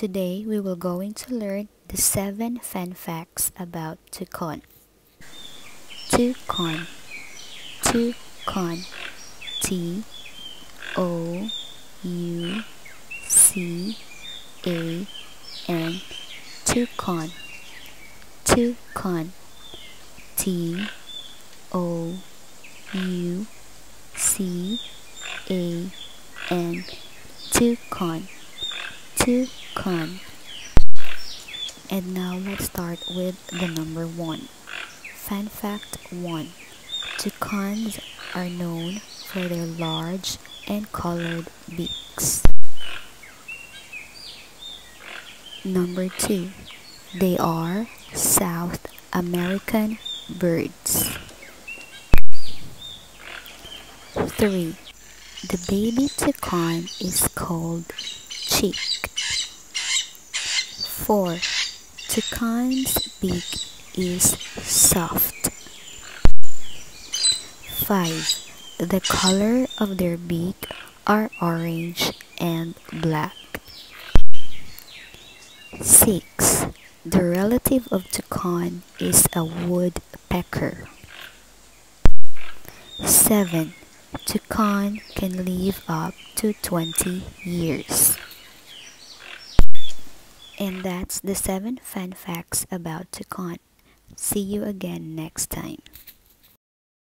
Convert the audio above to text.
Today we will going to learn the 7 fun facts about toucan. Toucan. Toucan. T O U C A N. Toucan. Toucan. T O U C A N. Toucan. Toucan. And now let's start with the number one. Fun fact 1. Toucans are known for their large and colored beaks. Number 2. They are South American birds. 3. The baby toucan is called chick. 4. Toucan's beak is soft. 5. The color of their beak are orange and black. 6. The relative of toucan is a woodpecker. 7. Toucan can live up to 20 years. And that's the 7 fun facts about toucan. See you again next time.